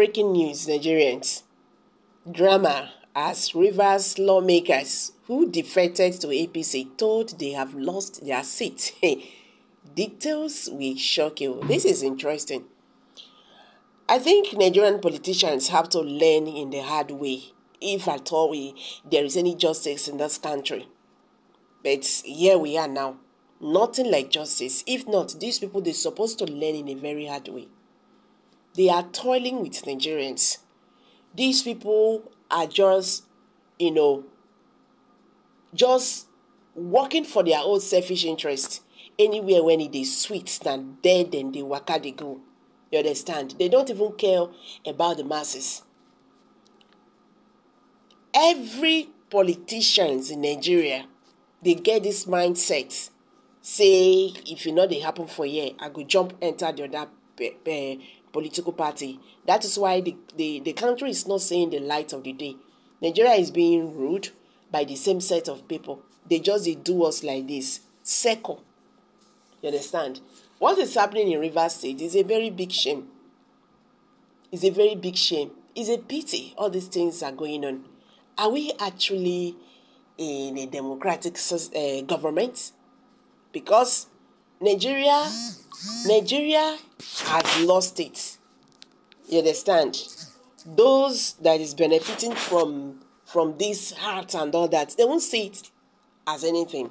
breaking news, Nigerians. Drama as Rivers lawmakers who defected to APC told they have lost their seat. Details will shock you. This is interesting. I think Nigerian politicians have to learn in the hard way, if at all we, there is any justice in this country. But here we are now. Nothing like justice. If not, these people they're supposed to learn in a very hard way. They are toiling with Nigerians. These people are just, you know, just working for their own selfish interest. Anywhere when it is sweet than dead and they waka they go. You understand? They don't even care about the masses. Every politicians in Nigeria, they get this mindset. Say, if you know they happen for here, I go jump enter the other political party. That is why the, the, the country is not seeing the light of the day. Nigeria is being ruled by the same set of people. They just they do us like this. Second. You understand? What is happening in Rivers State is a very big shame. It's a very big shame. It's a pity all these things are going on. Are we actually in a democratic uh, government? Because Nigeria, Nigeria has lost it. You understand? Those that is benefiting from from this heart and all that, they won't see it as anything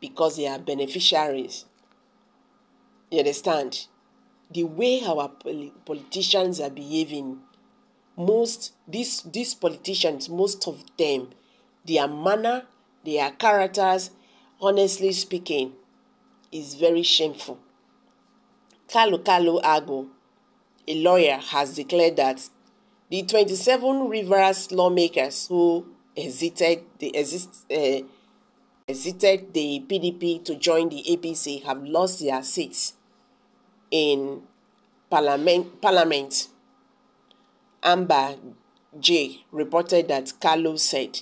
because they are beneficiaries. You understand? The way our politicians are behaving, most these these politicians, most of them, their manner, their characters, honestly speaking, is very shameful. Kalu Kalu Agu, a lawyer, has declared that the 27 Rivers lawmakers who exited the exist, uh, exited the PDP to join the APC have lost their seats in parliament. parliament. Amber J reported that Kalu said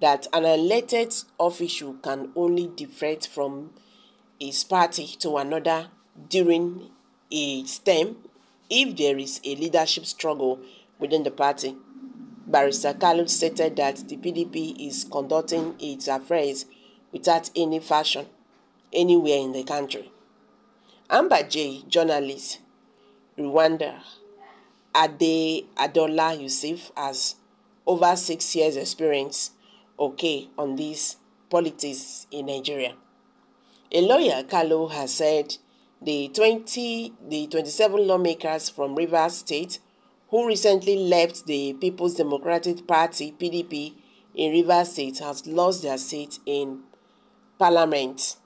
that an elected official can only defect from his party to another during a term if there is a leadership struggle within the party. Barrister Kalu stated that the PDP is conducting its affairs without any fashion anywhere in the country. Amber J, journalist, Rwanda, Ade Adola Yusuf has over six years experience okay on these politics in Nigeria. A lawyer, Kalu, has said the 20, the 27 lawmakers from Rivers State who recently left the People's Democratic Party, PDP, in Rivers State has lost their seat in Parliament.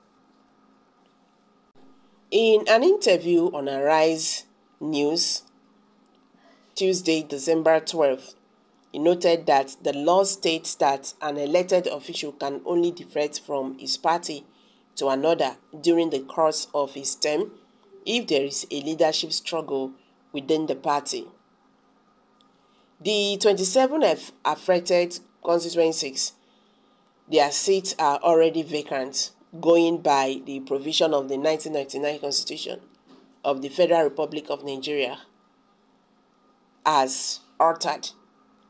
In an interview on Arise News, Tuesday, December 12th, he noted that the law states that an elected official can only defect from his party to another during the course of his term if there is a leadership struggle within the party. The 27 affected constituencies, their seats are already vacant going by the provision of the 1999 Constitution of the Federal Republic of Nigeria as altered.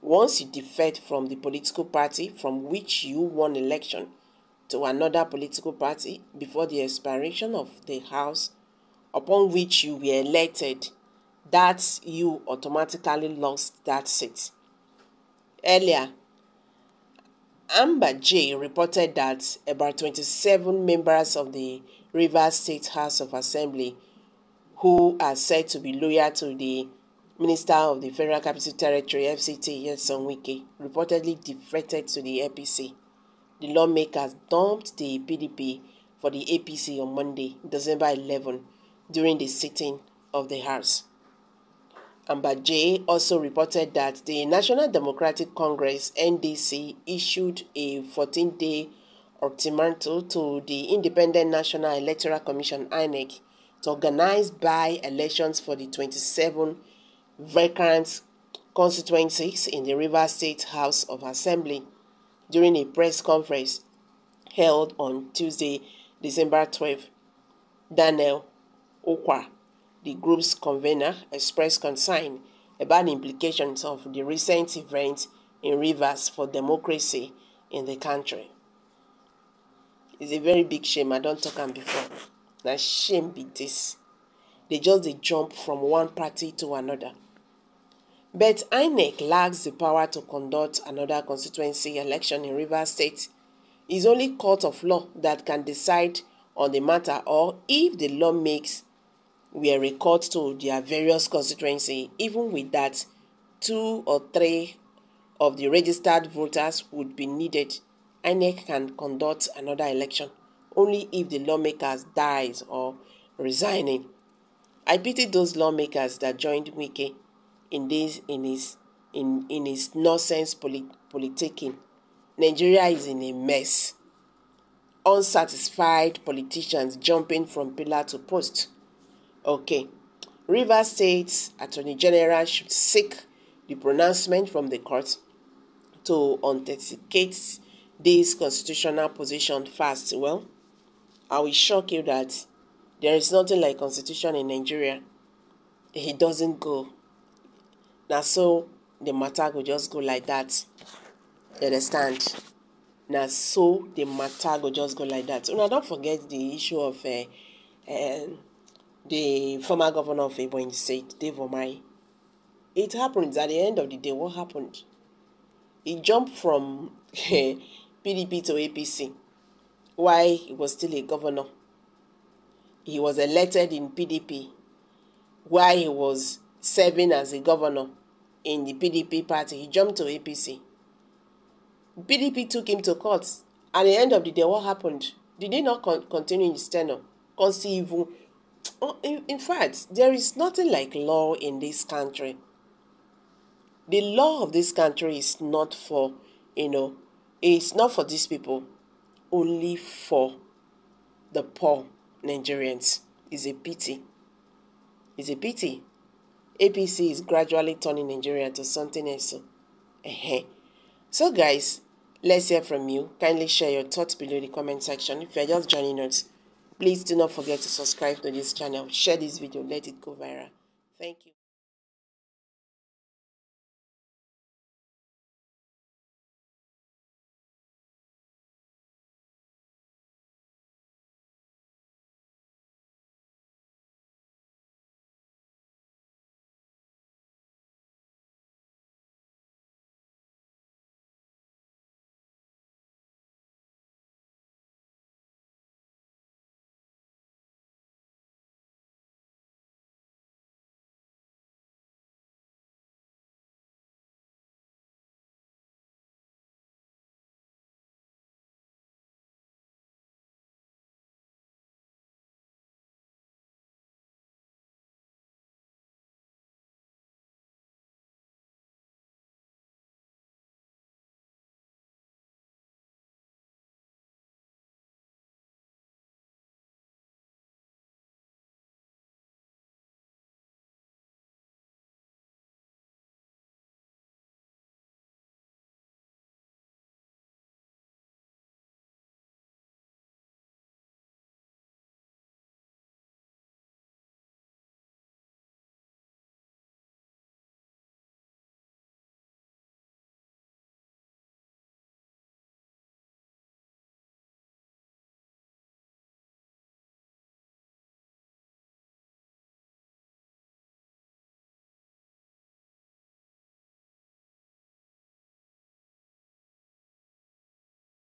Once you defect from the political party from which you won election to another political party before the expiration of the House upon which you were elected, that you automatically lost that seat. Earlier, Amber J reported that about 27 members of the Rivers State House of Assembly, who are said to be loyal to the Minister of the Federal Capital Territory (FCT) Nyesom Wike, reportedly defected to the APC. The lawmakers dumped the PDP for the APC on Monday, December 11, during the sitting of the House. Amber J also reported that the National Democratic Congress NDC issued a 14-day ultimatum to the Independent National Electoral Commission INEC to organize by-elections for the 27 vacant constituencies in the River State House of Assembly during a press conference held on Tuesday, December 12. Daniel Okwa the group's convener expressed concern about the implications of the recent events in Rivers for democracy in the country. It's a very big shame. I don't talk am before. Na shame be this. They just dey jump from one party to another. But INEC lacks the power to conduct another constituency election in Rivers State. It's only court of law that can decide on the matter or if the law makes were recalled to their various constituency. Even with that, two or three of the registered voters would be needed. INEC can conduct another election only if the lawmakers dies or resigning. I pity those lawmakers that joined Wike in this in his in in his nonsense polit politicking. Nigeria is in a mess. Unsatisfied politicians jumping from pillar to post. Okay. River State Attorney General should seek the pronouncement from the court to authenticate this constitutional position fast. Well, I will shock you that there is nothing like constitution in Nigeria. It doesn't go na so the matter go just go like that. You understand? Now, so the matter go just go like that. So now, don't forget the issue of uh, uh, the former governor of Ebonyi State Dave Umahi it happens at the end of the day what happened? He jumped from PDP to APC while he was still a governor. He was elected in PDP while he was serving as a governor in the PDP party. He jumped to APC. PDP took him to court. At the end of the day, what happened? Did he not con continue his tenure? Conceive. In, in fact, there is nothing like law in this country. The law of this country is not for, you know, it's not for these people, only for the poor Nigerians. It's a pity. It's a pity. APC is gradually turning Nigeria to something else. Uh-huh. So, guys, let's hear from you. Kindly share your thoughts below the comment section. If you're just joining us, please do not forget to subscribe to this channel. Share this video. Let it go viral. Thank you.